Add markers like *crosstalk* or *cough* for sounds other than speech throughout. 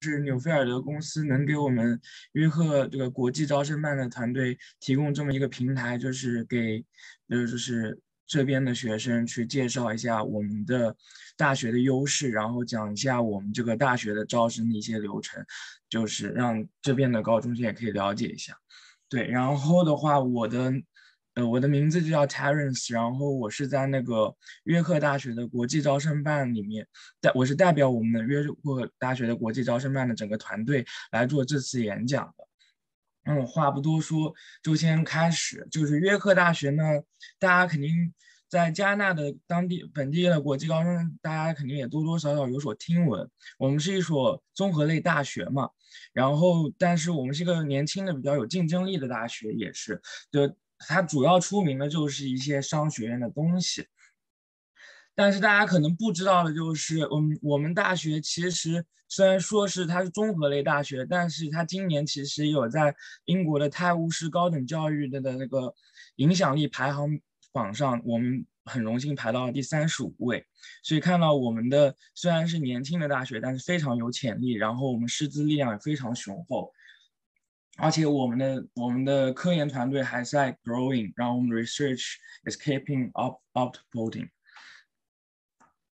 是纽菲尔德公司能给我们约克这个国际招生办的团队提供这么一个平台，就是给呃就是这边的学生去介绍一下我们的大学的优势，然后讲一下我们这个大学的招生的一些流程，就是让这边的高中生也可以了解一下。对，然后的话，我的。呃，我的名字就叫 Terence，然后我是在那个约克大学的国际招生办里面，代我是代表我们的约克大学的国际招生办的整个团队来做这次演讲的。那嗯，话不多说，就先开始。就是约克大学呢，大家肯定在加拿大的当地本地的国际高中，大家肯定也多多少少有所听闻。我们是一所综合类大学嘛，然后但是我们是一个年轻的、比较有竞争力的大学，也是就。它主要出名的就是一些商学院的东西，但是大家可能不知道的就是，嗯，我们大学其实虽然说是它是综合类大学，但是它今年其实有在英国的泰晤士高等教育的的那个影响力排行榜上，我们很荣幸排到了第三十五位。所以看到我们的虽然是年轻的大学，但是非常有潜力，然后我们师资力量也非常雄厚。而且我们的我们的科研团队还在 growing，然后我们 research is keeping up upvoting。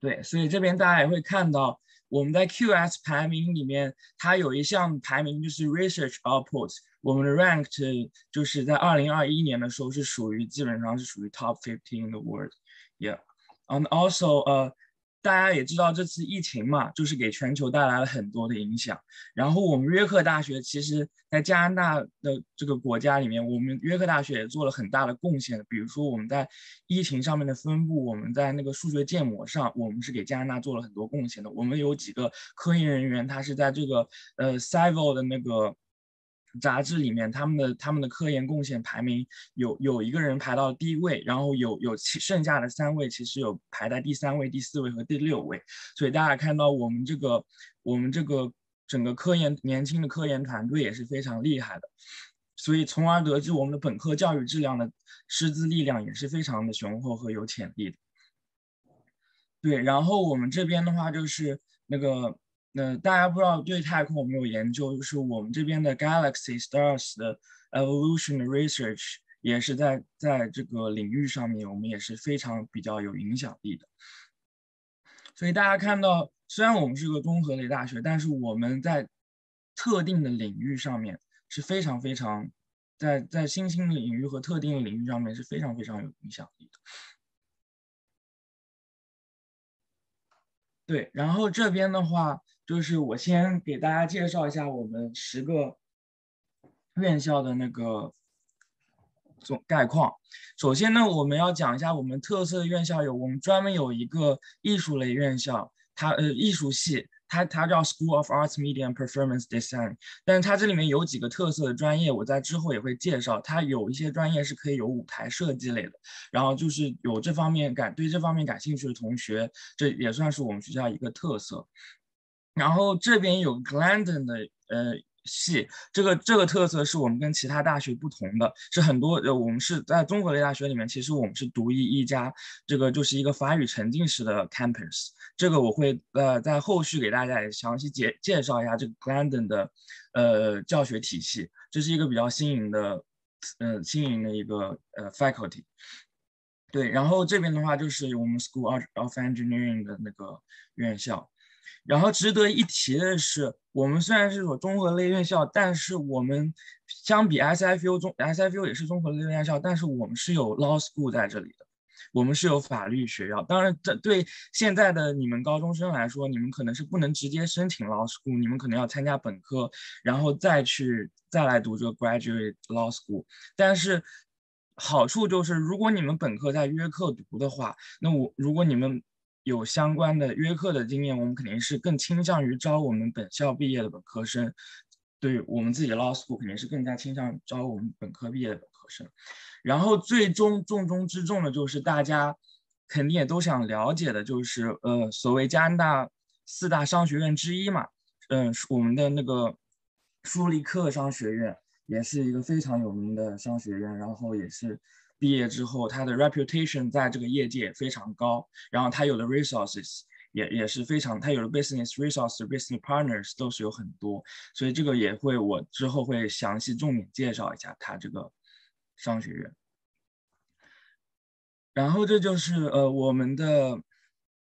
对，所以这边大家也会看到，我们在 QS 排名里面，它有一项排名就是 research output，我们的 ranked 就是在二零二一年的时候是属于基本上是属于 top fifteen in the world，yeah，and also 呃。 大家也知道，这次疫情嘛，就是给全球带来了很多的影响。然后我们约克大学，其实在加拿大的这个国家里面，我们约克大学也做了很大的贡献。比如说我们在疫情上面的分布，我们在那个数学建模上，我们是给加拿大做了很多贡献的。我们有几个科研人员，他是在这个呃 Civil 的那个。杂志里面，他们的他们的科研贡献排名有有一个人排到第一位，然后有有剩下的三位其实有排在第三位、第四位和第六位，所以大家看到我们这个我们这个整个科研年轻的科研团队也是非常厉害的，所以从而得知我们的本科教育质量的师资力量也是非常的雄厚和有潜力的。对，然后我们这边的话就是那个。那大家不知道对太空有没有研究？就是我们这边的 Galaxy Stars 的 Evolution Research 也是在在这个领域上面，我们也是非常比较有影响力的。所以大家看到，虽然我们是个综合类大学，但是我们在特定的领域上面是非常非常在在新兴领域和特定的领域上面是非常非常有影响力的。对，然后这边的话。就是我先给大家介绍一下我们十个院校的那个总概况。首先呢，我们要讲一下我们特色的院校有，我们专门有一个艺术类院校，它呃艺术系，它它叫 School of Arts, Media and Performance Design。但是它这里面有几个特色的专业，我在之后也会介绍。它有一些专业是可以有舞台设计类的，然后就是有这方面感对这方面感兴趣的同学，这也算是我们学校一个特色。然后这边有 Glendon 的呃系，这个这个特色是我们跟其他大学不同的，是很多呃我们是在综合类大学里面，其实我们是独一一家，这个就是一个法语沉浸式的 campus。这个我会呃在后续给大家也详细介介绍一下这个 Glendon 的呃教学体系，这是一个比较新颖的呃新颖的一个呃 faculty。对，然后这边的话就是我们 School of Engineering 的那个院校。然后值得一提的是，我们虽然是所综合类院校，但是我们相比 SFU 中 SFU 也是综合类院校，但是我们是有 Law School 在这里的，我们是有法律学校。当然，这对现在的你们高中生来说，你们可能是不能直接申请 Law School，你们可能要参加本科，然后再去再来读这个 Graduate Law School。但是好处就是，如果你们本科在约克读的话，那我如果你们有相关的约课的经验，我们肯定是更倾向于招我们本校毕业的本科生。对我们自己的 law school 肯定是更加倾向招我们本科毕业的本科生。然后最终重中之重的就是大家肯定也都想了解的，就是呃所谓加拿大四大商学院之一嘛，嗯，我们的那个舒利克商学院也是一个非常有名的商学院，然后也是。毕业之后，他的 reputation 在这个业界非常高，然后他有的 resources 也也是非常，他有的 business resource、business partners 都是有很多，所以这个也会我之后会详细重点介绍一下他这个商学院。然后这就是呃我们的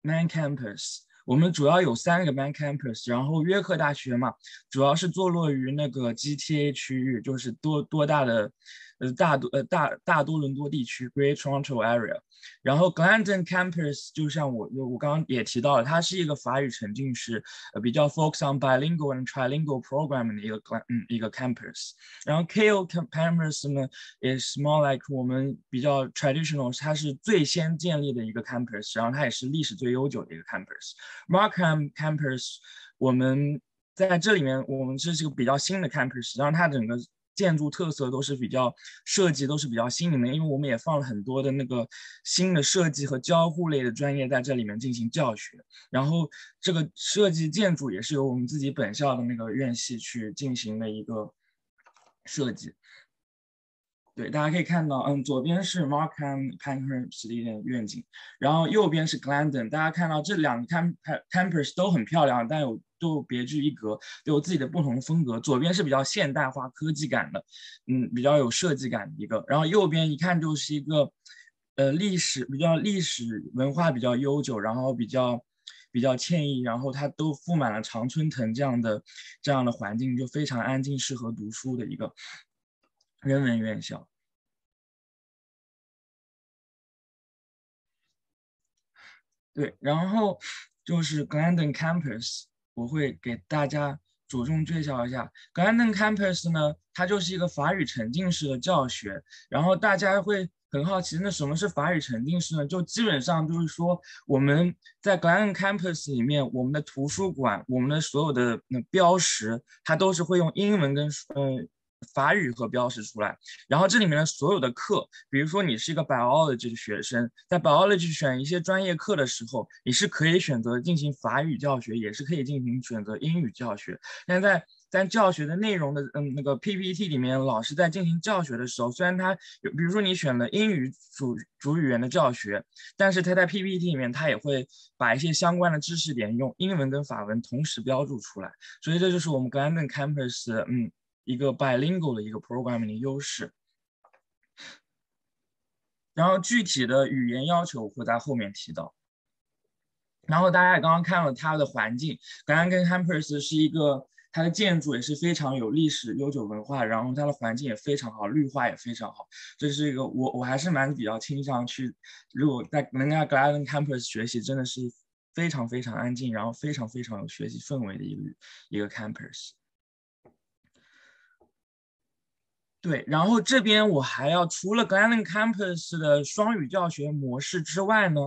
main campus。我们主要有三个 main campus，然后约克大学嘛，主要是坐落于那个 GTA 区域，就是多多大的。呃，大多呃大大多伦多地区 Great Toronto Area，然后 Glendon Campus 就像我我刚刚也提到了，它是一个法语沉浸式，呃比较 focus on bilingual and trilingual programming 的一个嗯一个 campus。然后 KO Campus 呢，is more like 我们比较 traditional，它是最先建立的一个 campus，然后它也是历史最悠久的一个 campus。Markham Campus 我们在这里面，我们这是个比较新的 campus，然后它整个。建筑特色都是比较设计都是比较新颖的，因为我们也放了很多的那个新的设计和交互类的专业在这里面进行教学。然后这个设计建筑也是由我们自己本校的那个院系去进行的一个设计。对，大家可以看到，嗯，左边是 Markham Campus 的一点愿景，然后右边是 Glendon。大家看到这两个 camp campus 都很漂亮，但有。都别具一格，有自己的不同风格。左边是比较现代化、科技感的，嗯，比较有设计感的一个。然后右边一看就是一个，呃，历史比较历史文化比较悠久，然后比较比较惬意，然后它都覆满了常春藤这样的这样的环境，就非常安静，适合读书的一个人文院校。对，然后就是 Glendon Campus。我会给大家着重介绍一下 Glendon Campus 呢，它就是一个法语沉浸式的教学。然后大家会很好奇，那什么是法语沉浸式呢？就基本上就是说，我们在 Glendon Campus 里面，我们的图书馆，我们的所有的那标识，它都是会用英文跟嗯。法语和标识出来，然后这里面的所有的课，比如说你是一个 biology 的学生，在 biology 选一些专业课的时候，你是可以选择进行法语教学，也是可以进行选择英语教学。但在在教学的内容的嗯那个 PPT 里面，老师在进行教学的时候，虽然他有，比如说你选了英语主主语言的教学，但是他在 PPT 里面他也会把一些相关的知识点用英文跟法文同时标注出来。所以这就是我们 Glendon Campus 嗯。一个 bilingual 的一个 programming 的优势，然后具体的语言要求会在后面提到。然后大家也刚刚看了它的环境 g l e n Campus 是一个它的建筑也是非常有历史悠久文化，然后它的环境也非常好，绿化也非常好。这是一个我我还是蛮比较倾向去，如果在能在 g l e n Campus 学习，真的是非常非常安静，然后非常非常有学习氛围的一个一个 campus。对，然后这边我还要除了 Glennon Campus 的双语教学模式之外呢，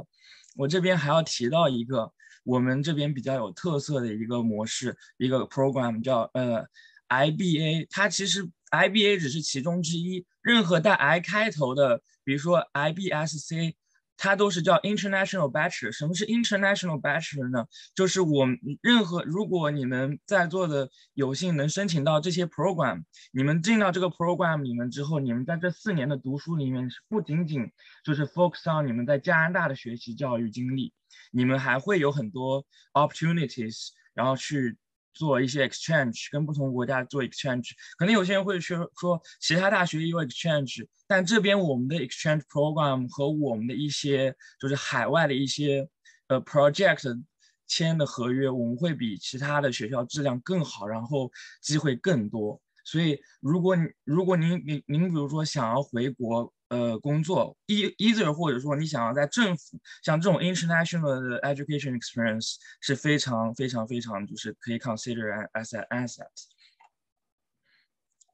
我这边还要提到一个我们这边比较有特色的一个模式，一个 program 叫呃 IBA，它其实 IBA 只是其中之一，任何带 I 开头的，比如说 IBSC。它都是叫 International Bachelor。什么是 International Bachelor 呢？就是我任何如果你们在座的有幸能申请到这些 program，你们进到这个 program 里面之后，你们在这四年的读书里面是不仅仅就是 focus on 你们在加拿大的学习教育经历，你们还会有很多 opportunities，然后去。做一些 exchange，跟不同国家做 exchange，可能有些人会说说其他大学也有 exchange，但这边我们的 exchange program 和我们的一些就是海外的一些呃 project 签的合约，我们会比其他的学校质量更好，然后机会更多。所以如果你如果您您您比如说想要回国。呃，工作，e either 或者说你想要在政府像这种 international education experience 是非常非常非常就是可以 consider as an asset。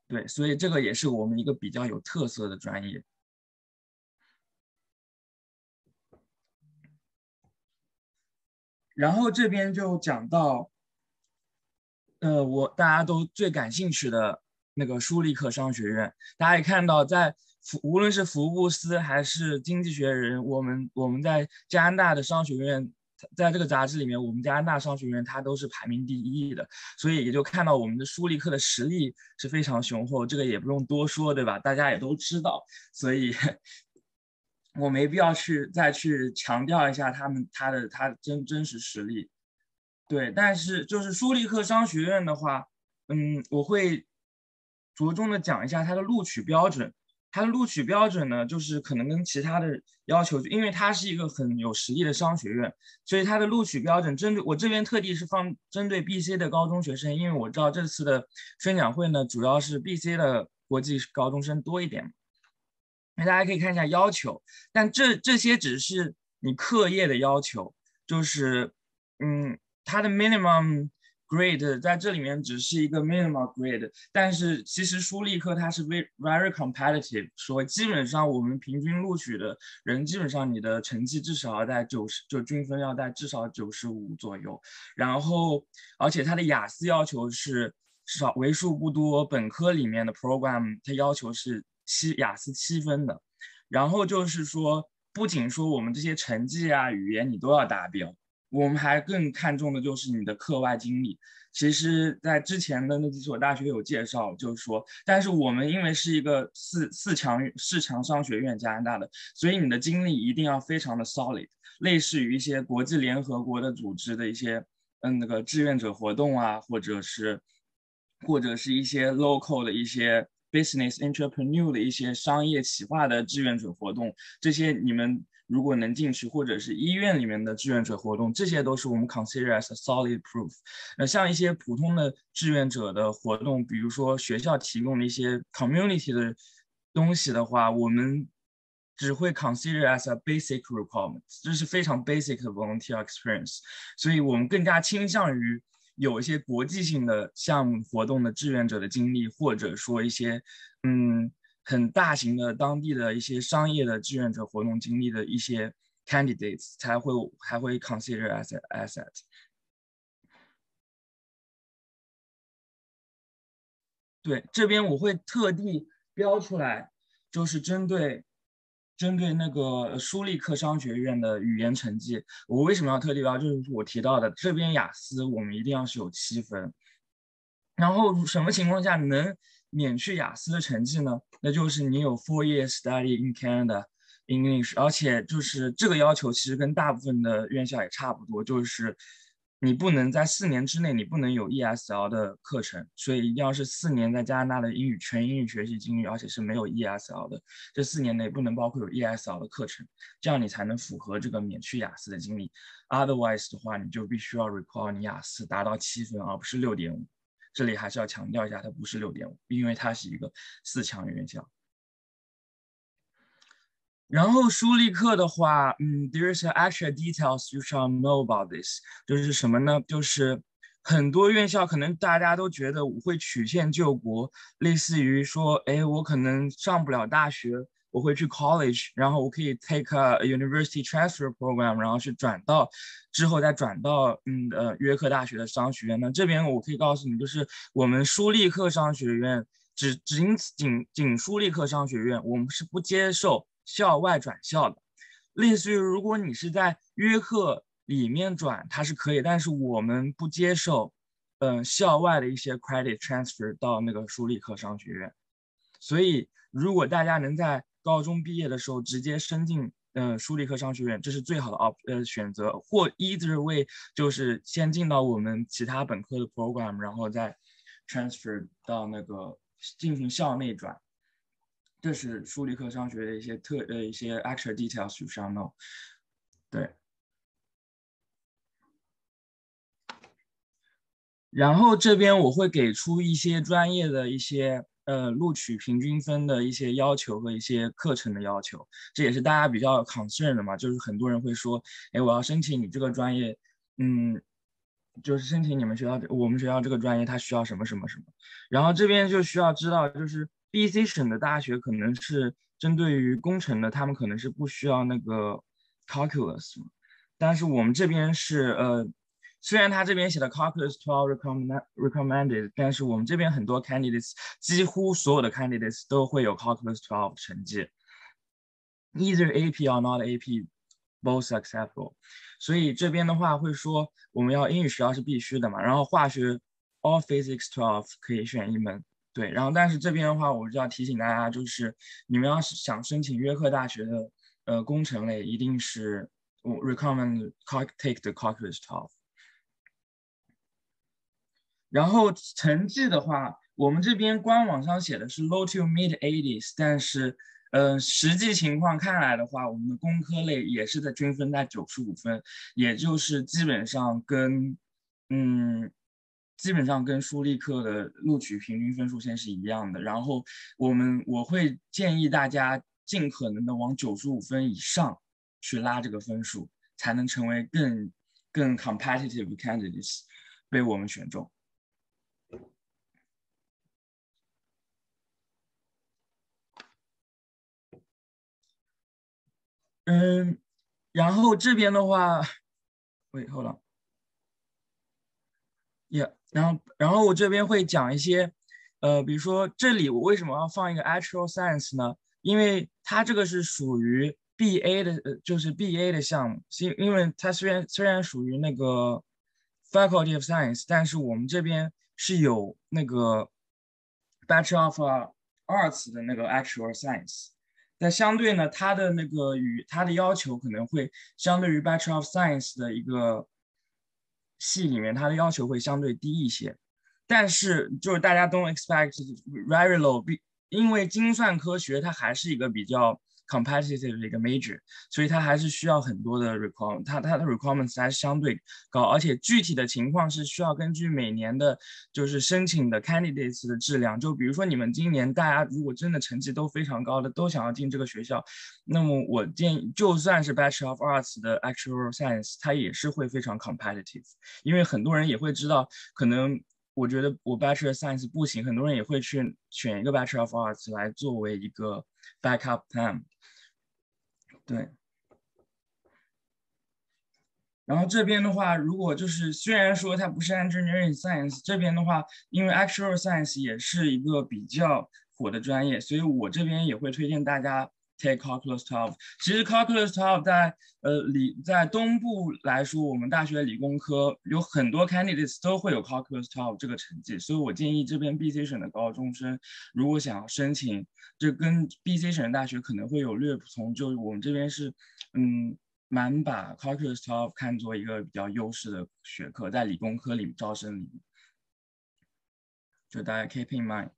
对，所以这个也是我们一个比较有特色的专业。然后这边就讲到，呃，我大家都最感兴趣的那个舒立克商学院，大家也看到在。无论是福布斯还是经济学人，我们我们在加拿大的商学院，在这个杂志里面，我们加拿大商学院它都是排名第一的，所以也就看到我们的舒立克的实力是非常雄厚，这个也不用多说，对吧？大家也都知道，所以 *laughs* 我没必要去再去强调一下他们他的他真真实实力。对，但是就是舒立克商学院的话，嗯，我会着重的讲一下它的录取标准。它的录取标准呢，就是可能跟其他的要求，因为它是一个很有实力的商学院，所以它的录取标准针对我这边特地是放针对 B、C 的高中学生，因为我知道这次的宣讲会呢，主要是 B、C 的国际高中生多一点。那大家可以看一下要求，但这这些只是你课业的要求，就是嗯，它的 minimum。Grade 在这里面只是一个 minimal grade，但是其实舒立克它是 very very competitive，说基本上我们平均录取的人，基本上你的成绩至少要在九十，就均分要在至少九十五左右。然后，而且它的雅思要求是少为数不多本科里面的 program，它要求是七雅思七分的。然后就是说，不仅说我们这些成绩啊、语言你都要达标。我们还更看重的就是你的课外经历。其实，在之前的那几所大学有介绍，就是说，但是我们因为是一个四四强四强商学院，加拿大的，所以你的经历一定要非常的 solid，类似于一些国际联合国的组织的一些，嗯，那个志愿者活动啊，或者是，或者是一些 local 的一些 business entrepreneur 的一些商业企划的志愿者活动，这些你们。如果能进去，或者是医院里面的志愿者活动，这些都是我们 consider as a solid proof。那像一些普通的志愿者的活动，比如说学校提供的一些 community 的东西的话，我们只会 consider as a basic requirement，这是非常 basic 的 volunteer experience。所以我们更加倾向于有一些国际性的项目活动的志愿者的经历，或者说一些嗯。很大型的当地的一些商业的志愿者活动经历的一些 candidates 才会还会 consider as asset。对，这边我会特地标出来，就是针对针对那个舒立克商学院的语言成绩，我为什么要特地标？就是我提到的这边雅思我们一定要是有七分，然后什么情况下能？免去雅思的成绩呢？那就是你有 four years study in Canada English，而且就是这个要求其实跟大部分的院校也差不多，就是你不能在四年之内你不能有 ESL 的课程，所以一定要是四年在加拿大的英语全英语学习经历，而且是没有 ESL 的，这四年内不能包括有 ESL 的课程，这样你才能符合这个免去雅思的经历。Otherwise 的话，你就必须要 require 你雅思达到七分，而不是六点五。这里还是要强调一下，它不是六点五，因为它是一个四强院校。然后舒立克的话，嗯，there is extra details you shall know about this，就是什么呢？就是很多院校可能大家都觉得我会曲线救国，类似于说，哎，我可能上不了大学。我会去 college，然后我可以 take a university transfer program，然后去转到之后再转到嗯呃约克大学的商学院。那这边我可以告诉你，就是我们舒立克商学院只仅仅仅舒立克商学院，我们是不接受校外转校的。类似于如果你是在约克里面转，它是可以，但是我们不接受嗯校外的一些 credit transfer 到那个舒立克商学院。所以如果大家能在高中毕业的时候直接升进嗯舒立克商学院，这是最好的 op 呃选择，或 either way 就是先进到我们其他本科的 program，然后再 transfer 到那个进行校内转，这是舒立克商学的一些特呃一些 actual details you shall know。对，然后这边我会给出一些专业的一些。呃，录取平均分的一些要求和一些课程的要求，这也是大家比较 concern 的嘛。就是很多人会说，哎，我要申请你这个专业，嗯，就是申请你们学校，我们学校这个专业它需要什么什么什么。然后这边就需要知道，就是 BC 省的大学可能是针对于工程的，他们可能是不需要那个 calculus，但是我们这边是呃。虽然他这边写的 calculus twelve recommended，但是我们这边很多 candidates，几乎所有的 candidates 都会有 calculus twelve 成绩，either AP or not AP，both acceptable。所以这边的话会说，我们要英语学校是必须的嘛，然后化学 all physics twelve 可以选一门，对，然后但是这边的话，我就要提醒大家，就是你们要是想申请约克大学的呃工程类，一定是我 recommend take the calculus twelve。然后成绩的话，我们这边官网上写的是 low to mid eighties，但是，呃，实际情况看来的话，我们的工科类也是在均分在九十五分，也就是基本上跟，嗯，基本上跟舒立课的录取平均分数线是一样的。然后我们我会建议大家尽可能的往九十五分以上去拉这个分数，才能成为更更 competitive candidates，被我们选中。嗯，然后这边的话，喂，后了，Yeah，然后然后我这边会讲一些，呃，比如说这里我为什么要放一个 Actual Science 呢？因为它这个是属于 BA 的，呃，就是 BA 的项目，因因为它虽然虽然属于那个 Faculty of Science，但是我们这边是有那个 Bachelor of Arts 的那个 Actual Science。那相对呢，它的那个与它的要求可能会相对于 Bachelor of Science 的一个系里面，它的要求会相对低一些。但是就是大家都 expect very low，因为精算科学它还是一个比较。Competitive 的一个 major，所以它还是需要很多的 requirement，它它的 requirements 还是相对高，而且具体的情况是需要根据每年的，就是申请的 candidates 的质量。就比如说你们今年大家如果真的成绩都非常高的，都想要进这个学校，那么我建议就算是 Bachelor of Arts 的 Actual Science，它也是会非常 competitive，因为很多人也会知道，可能我觉得我 Bachelor Science 不行，很多人也会去选一个 Bachelor of Arts 来作为一个 backup time，。对，然后这边的话，如果就是虽然说它不是 engineering science，这边的话，因为 actual science 也是一个比较火的专业，所以我这边也会推荐大家。Take calculus twelve。其实 calculus twelve 在呃理在东部来说，我们大学理工科有很多 candidates 都会有 calculus twelve 这个成绩，所以我建议这边 BC 省的高中生如果想要申请，就跟 BC 省的大学可能会有略不同，就是我们这边是嗯蛮把 calculus twelve 看作一个比较优势的学科，在理工科里招生里面，就大家 keep in mind。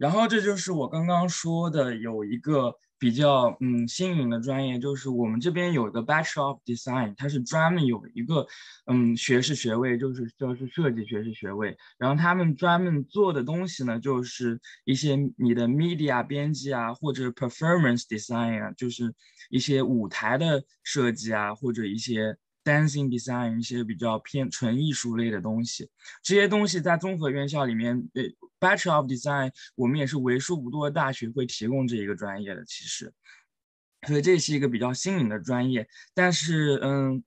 然后这就是我刚刚说的，有一个比较嗯新颖的专业，就是我们这边有一个 Bachelor of Design，它是专门有一个嗯学士学位，就是就是设计学士学位。然后他们专门做的东西呢，就是一些你的 media 编辑啊，或者 performance design 啊，就是一些舞台的设计啊，或者一些。Dancing design 一些比较偏纯艺术类的东西，这些东西在综合院校里面，呃，Bachelor of Design 我们也是为数不多的大学会提供这一个专业的，其实，所以这是一个比较新颖的专业。但是，嗯，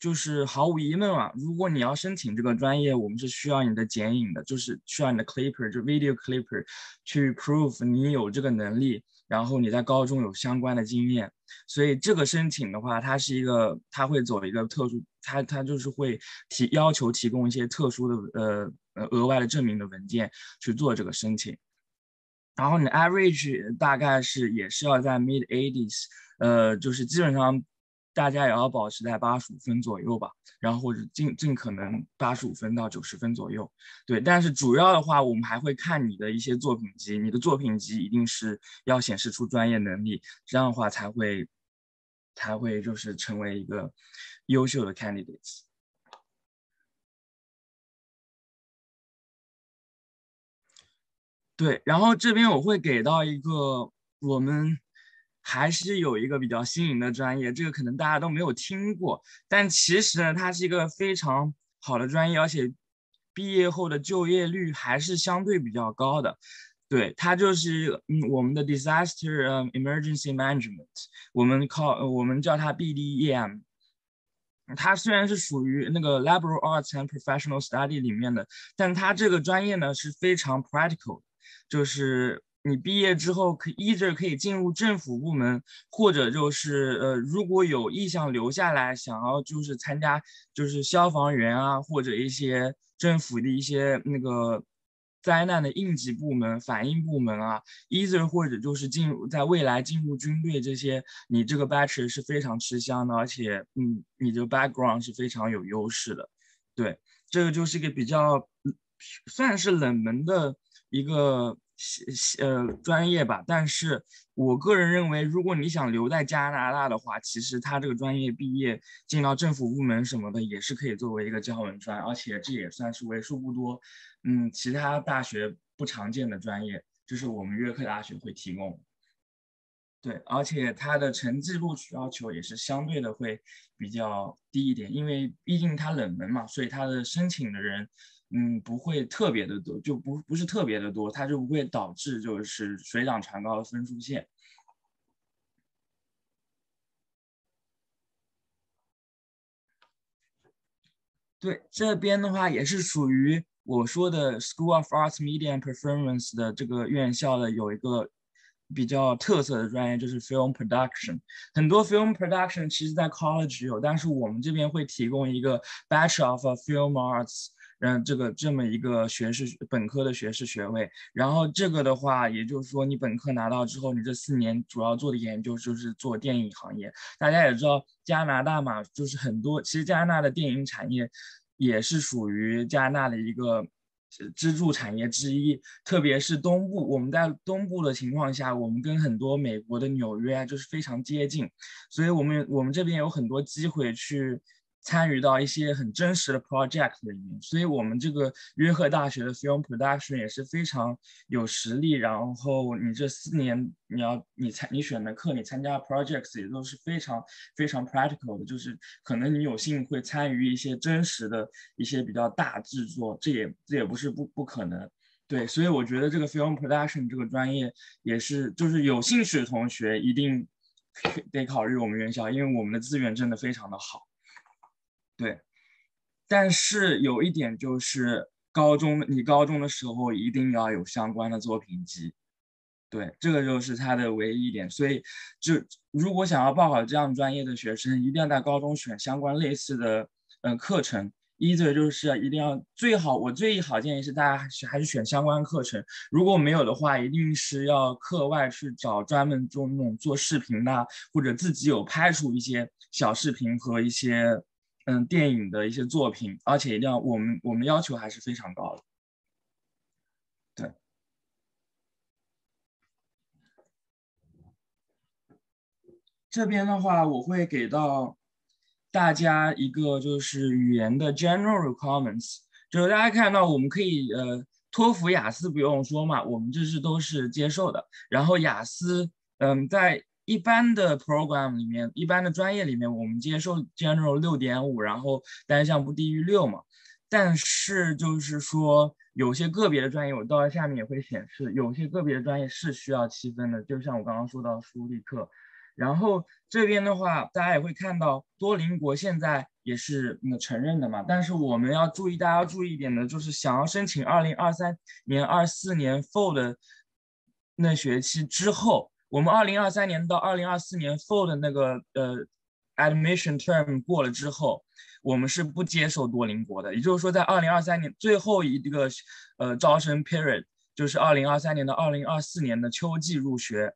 就是毫无疑问啊，如果你要申请这个专业，我们是需要你的剪影的，就是需要你的 clipper，就 video clipper 去 prove 你有这个能力。然后你在高中有相关的经验，所以这个申请的话，它是一个，它会走一个特殊，它它就是会提要求提供一些特殊的呃呃额外的证明的文件去做这个申请。然后你 average 大概是也是要在 mid 80s，呃，就是基本上。大家也要保持在八十五分左右吧，然后或者尽尽可能八十五分到九十分左右，对。但是主要的话，我们还会看你的一些作品集，你的作品集一定是要显示出专业能力，这样的话才会才会就是成为一个优秀的 candidates。对，然后这边我会给到一个我们。还是有一个比较新颖的专业，这个可能大家都没有听过，但其实呢，它是一个非常好的专业，而且毕业后的就业率还是相对比较高的。对，它就是嗯我们的 Disaster Emergency Management，我们靠我们叫它 BDEM。它虽然是属于那个 Liberal Arts and Professional Study 里面的，但它这个专业呢是非常 practical，就是。你毕业之后可一直可以进入政府部门，或者就是呃，如果有意向留下来，想要就是参加就是消防员啊，或者一些政府的一些那个灾难的应急部门、反应部门啊，either 或者就是进入在未来进入军队这些，你这个 batch 是非常吃香的，而且嗯，你的 background 是非常有优势的。对，这个就是一个比较算是冷门的一个呃专业吧。但是我个人认为，如果你想留在加拿大的话，其实他这个专业毕业进到政府部门什么的，也是可以作为一个交文专，而且这也算是为数不多。嗯，其他大学不常见的专业，就是我们约克大学会提供。对，而且它的成绩录取要求也是相对的会比较低一点，因为毕竟它冷门嘛，所以它的申请的人，嗯，不会特别的多，就不不是特别的多，它就不会导致就是水涨船高的分数线。对，这边的话也是属于。我说的 School of Arts, Media and Performance 的这个院校的有一个比较特色的专业，就是 Film Production。很多 Film Production 其实在 College 有，但是我们这边会提供一个 Bachelor of Film Arts，嗯，这个这么一个学士本科的学士学位。然后这个的话，也就是说你本科拿到之后，你这四年主要做的研究就是做电影行业。大家也知道加拿大嘛，就是很多其实加拿大的电影产业。也是属于加拿大的一个支柱产业之一，特别是东部。我们在东部的情况下，我们跟很多美国的纽约就是非常接近，所以我们我们这边有很多机会去。参与到一些很真实的 project 里面，所以我们这个约克大学的 film production 也是非常有实力。然后你这四年你要你参你选的课，你参加 projects 也都是非常非常 practical 的，就是可能你有幸会参与一些真实的一些比较大制作，这也这也不是不不可能。对，所以我觉得这个 film production 这个专业也是，就是有兴趣的同学一定得考虑我们院校，因为我们的资源真的非常的好。对，但是有一点就是，高中你高中的时候一定要有相关的作品集，对，这个就是它的唯一一点。所以，就如果想要报考这样专业的学生，一定要在高中选相关类似的嗯课程。一则就是一定要最好，我最好建议是大家还是选相关课程。如果没有的话，一定是要课外去找专门做那种做视频的，或者自己有拍出一些小视频和一些。嗯，电影的一些作品，而且一定要我们我们要求还是非常高的。对，这边的话，我会给到大家一个就是语言的 general requirements，就是大家看到我们可以呃，托福、雅思不用说嘛，我们这是都是接受的。然后雅思，嗯，在一般的 program 里面，一般的专业里面，我们接受 general 六点五，然后单项不低于六嘛。但是就是说，有些个别的专业，我到下面也会显示，有些个别的专业是需要七分的。就像我刚刚说到书立课，然后这边的话，大家也会看到多邻国现在也是那承认的嘛。但是我们要注意，大家要注意一点的就是，想要申请二零二三年、二四年 fall 的那学期之后。我们二零二三年到二零二四年 fall 的那个呃 admission term 过了之后，我们是不接受多邻国的。也就是说，在二零二三年最后一个呃招生 period，就是二零二三年到二零二四年的秋季入学。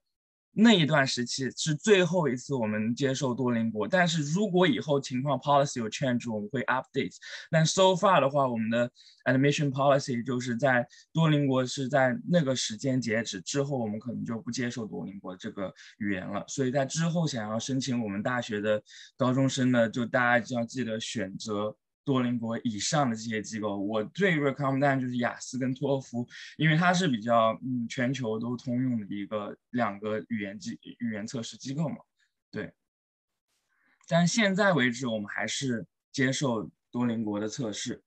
那一段时期是最后一次我们接受多邻国，但是如果以后情况 policy 有 change，我们会 update。但 so far 的话，我们的 admission policy 就是在多邻国是在那个时间截止之后，我们可能就不接受多邻国这个语言了。所以在之后想要申请我们大学的高中生呢，就大家就要记得选择。多邻国以上的这些机构，我最 recommend 就是雅思跟托福，因为它是比较嗯全球都通用的一个两个语言机语言测试机构嘛。对，但现在为止我们还是接受多邻国的测试。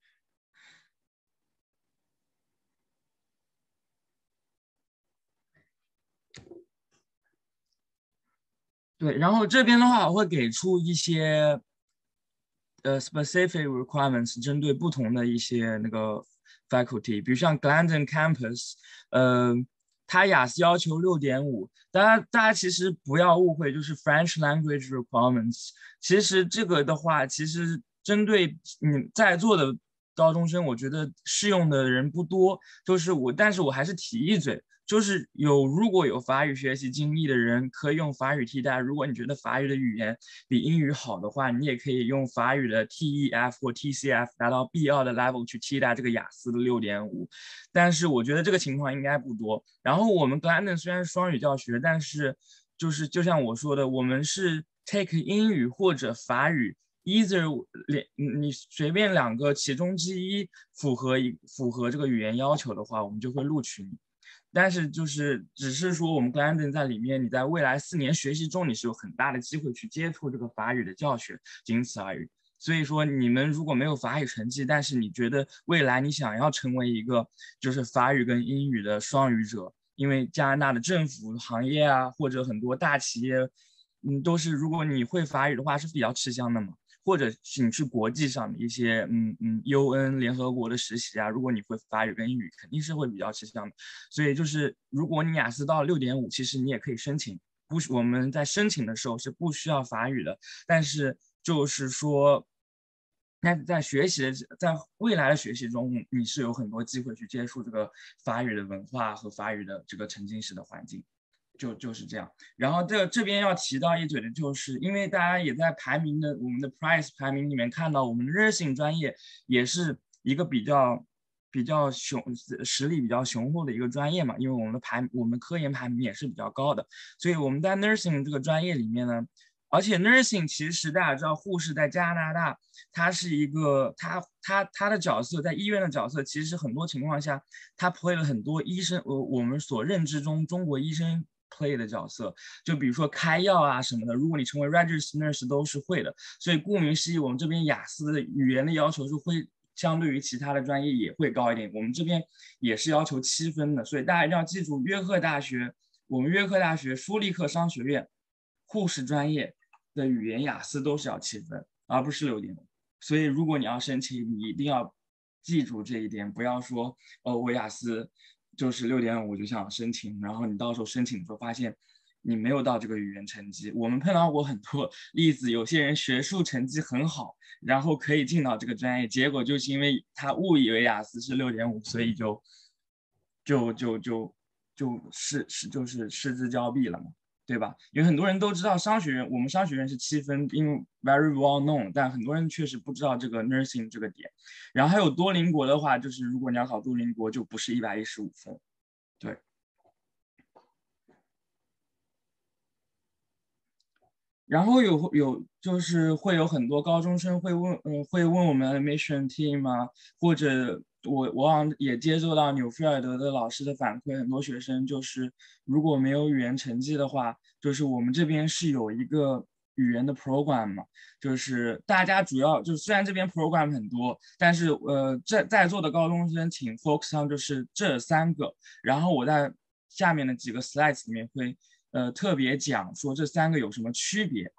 对，然后这边的话我会给出一些。呃，specific requirements 针对不同的一些那个 faculty，比如像 Glendon Campus，呃，它雅思要求六点五，大家大家其实不要误会，就是 French language requirements。其实这个的话，其实针对你在座的高中生，我觉得适用的人不多。就是我，但是我还是提一嘴，就是有如果有法语学习经历的人，可以用法语替代。如果你觉得法语的语言比英语好的话，你也可以用法语的 TEF 或 TCF 达到 B2 的 level 去替代这个雅思的六点五。但是我觉得这个情况应该不多。然后我们 g l a n d o n 虽然是双语教学，但是就是就像我说的，我们是 take 英语或者法语。either 两你随便两个其中之一符合一符合这个语言要求的话，我们就会录取你。但是就是只是说我们 Glendon 在里面，你在未来四年学习中你是有很大的机会去接触这个法语的教学，仅此而已。所以说你们如果没有法语成绩，但是你觉得未来你想要成为一个就是法语跟英语的双语者，因为加拿大的政府行业啊或者很多大企业，嗯都是如果你会法语的话是比较吃香的嘛。或者是你去国际上的一些，嗯嗯，UN 联合国的实习啊，如果你会法语跟英语，肯定是会比较吃香的。所以就是，如果你雅思到六点五，其实你也可以申请，不，我们在申请的时候是不需要法语的。但是就是说，那在学习的，在未来的学习中，你是有很多机会去接触这个法语的文化和法语的这个沉浸式的环境。就就是这样，然后这这边要提到一嘴的就是，因为大家也在排名的我们的 price 排名里面看到，我们的 nursing 专业也是一个比较比较雄实力比较雄厚的一个专业嘛，因为我们的排我们科研排名也是比较高的，所以我们在 nursing 这个专业里面呢，而且 nursing 其实大家知道，护士在加拿大，它是一个它它它的角色在医院的角色，其实很多情况下它 play 了很多医生我我们所认知中中国医生。Play 的角色，就比如说开药啊什么的，如果你成为 registered nurse 都是会的。所以顾名思义，我们这边雅思的语言的要求是会相对于其他的专业也会高一点。我们这边也是要求七分的，所以大家一定要记住，约克大学，我们约克大学舒立克商学院护士专业的语言雅思都是要七分，而不是六点。所以如果你要申请，你一定要记住这一点，不要说哦，我雅思。就是六点五就想申请，然后你到时候申请的时候发现你没有到这个语言成绩。我们碰到过很多 *laughs* 例子，有些人学术成绩很好，然后可以进到这个专业，结果就是因为他误以为雅思是六点五，所以就就就就就是是就是失之交臂了嘛。对吧？有很多人都知道商学院，我们商学院是七分，因为 very well known，但很多人确实不知道这个 nursing 这个点。然后还有多邻国的话，就是如果你要考多邻国，就不是一百一十五分。对。然后有有就是会有很多高中生会问，嗯，会问我们 admission team 啊，或者。我我往也接受到纽菲尔德的老师的反馈，很多学生就是如果没有语言成绩的话，就是我们这边是有一个语言的 program 嘛，就是大家主要就虽然这边 program 很多，但是呃在在座的高中生请 focus on 就是这三个，然后我在下面的几个 slides 里面会呃特别讲说这三个有什么区别，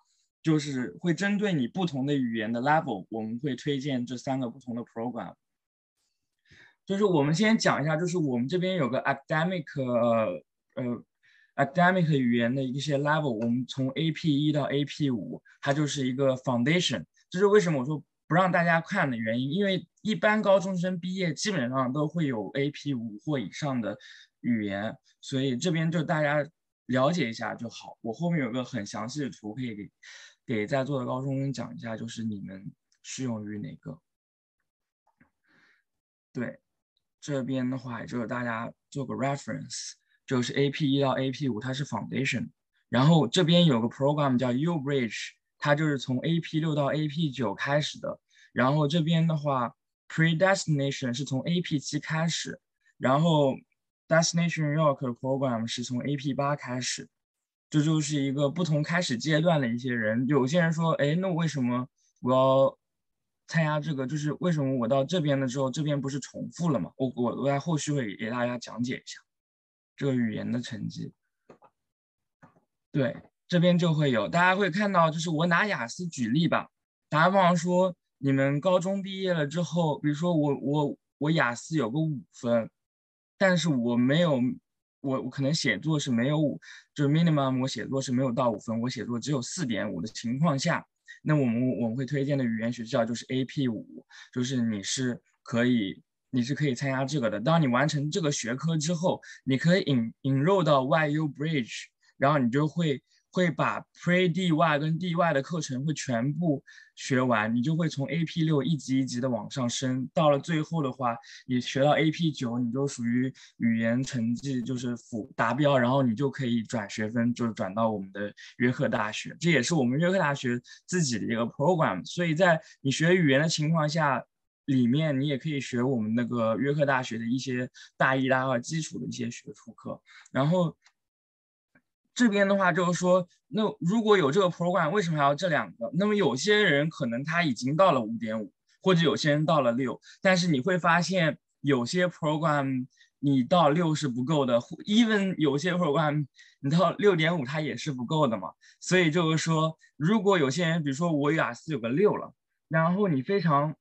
就是会针对你不同的语言的 level，我们会推荐这三个不同的 program。就是我们先讲一下，就是我们这边有个 academic 呃 academic 语言的一些 level，我们从 AP 一到 AP 五，它就是一个 foundation。这是为什么我说不让大家看的原因，因为一般高中生毕业基本上都会有 AP 五或以上的语言，所以这边就大家了解一下就好。我后面有个很详细的图，可以给给在座的高中生讲一下，就是你们适用于哪个？对。这边的话，就是大家做个 reference，就是 AP 一到 AP 五，它是 foundation。然后这边有个 program 叫 U Bridge，它就是从 AP 六到 AP 九开始的。然后这边的话，predestination 是从 AP 七开始，然后 destination York program 是从 AP 八开始。这就是一个不同开始阶段的一些人。有些人说，哎，那为什么我要？参加这个就是为什么我到这边了之后，这边不是重复了吗？我我我在后续会给大家讲解一下这个语言的成绩。对，这边就会有，大家会看到，就是我拿雅思举例吧。大家不妨说，你们高中毕业了之后，比如说我我我雅思有个五分，但是我没有我我可能写作是没有五，就是 minimum 我写作是没有到五分，我写作只有四点五的情况下。那我们我们会推荐的语言学校就是 AP 五，就是你是可以，你是可以参加这个的。当你完成这个学科之后，你可以引引入到 YU Bridge，然后你就会。会把 Pre DY 跟 DY 的课程会全部学完，你就会从 AP 六一级一级的往上升，到了最后的话，你学到 AP 九，你就属于语言成绩就是辅达标，然后你就可以转学分，就是转到我们的约克大学，这也是我们约克大学自己的一个 program。所以在你学语言的情况下，里面你也可以学我们那个约克大学的一些大一、大二基础的一些学术课，然后。这边的话就是说，那如果有这个 program，为什么还要这两个？那么有些人可能他已经到了五点五，或者有些人到了六，但是你会发现有些 program 你到六是不够的，even 有些 program 你到六点五它也是不够的嘛。所以就是说，如果有些人，比如说我雅思有个六了，然后你非常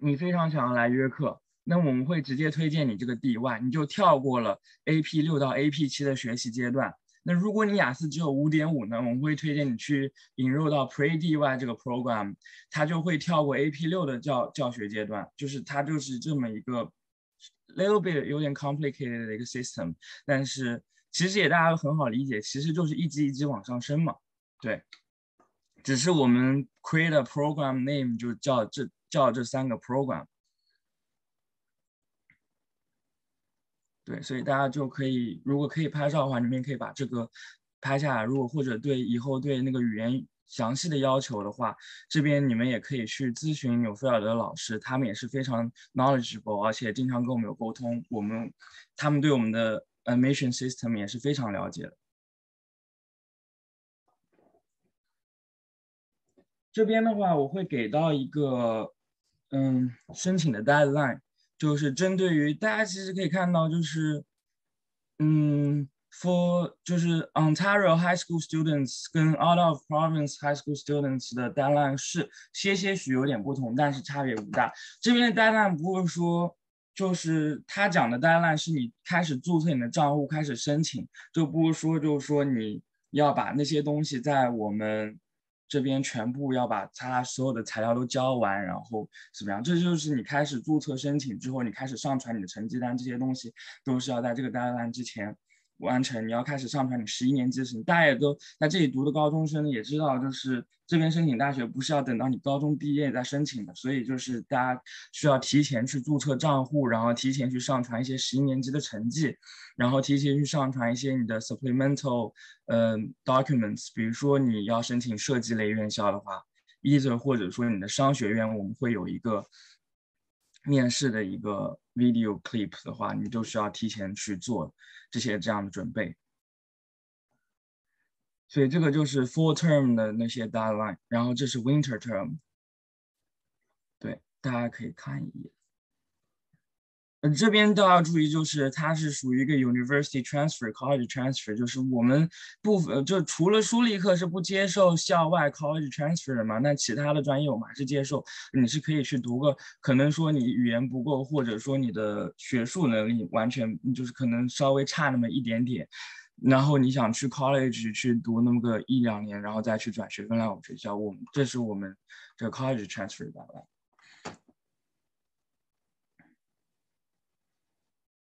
你非常想要来约课。那我们会直接推荐你这个 D one，你就跳过了 AP 六到 AP 七的学习阶段。那如果你雅思只有五点五呢，我们会推荐你去引入到 Pre DY 这个 program，它就会跳过 AP 六的教教学阶段，就是它就是这么一个 little bit 有点 complicated 的一个 system，但是其实也大家都很好理解，其实就是一级一级往上升嘛。对，只是我们 create a program name 就叫这叫这三个 program。对，所以大家就可以，如果可以拍照的话，你们可以把这个拍下来。如果或者对以后对那个语言详细的要求的话，这边你们也可以去咨询纽菲尔德老师，他们也是非常 knowledgeable，而且经常跟我们有沟通。我们他们对我们的 admission system 也是非常了解的。这边的话，我会给到一个嗯申请的 deadline。就是针对于大家其实可以看到，就是嗯，for 就是 Ontario High School students 跟 Out of Province High School students 的 deadline 是些些许有点不同，但是差别不大。这边的 deadline 不会说，就是他讲的 deadline 是你开始注册你的账户，开始申请，就不是说就是说你要把那些东西在我们。这边全部要把他所有的材料都交完，然后怎么样？这就是你开始注册申请之后，你开始上传你的成绩单，这些东西都是要在这个 deadline 之前。完成，你要开始上传你十一年级时，大家也都在这里读的高中生也知道，就是这边申请大学不是要等到你高中毕业再申请的，所以就是大家需要提前去注册账户，然后提前去上传一些十一年级的成绩，然后提前去上传一些你的 supplemental 呃 documents，比如说你要申请设计类院校的话，either 或者说你的商学院，我们会有一个面试的一个 video clip 的话，你就需要提前去做。这些这样的准备，所以这个就是 fall term 的那些 deadline，然后这是 winter term，对，大家可以看一眼。嗯这边都要注意，就是它是属于一个 university transfer college transfer，就是我们部分就除了书立课是不接受校外 college transfer 的嘛？那其他的专业我们还是接受，你是可以去读个，可能说你语言不够，或者说你的学术能力完全就是可能稍微差那么一点点，然后你想去 college 去读那么个一两年，然后再去转学分来我们学校，我们这是我们这 college transfer 的。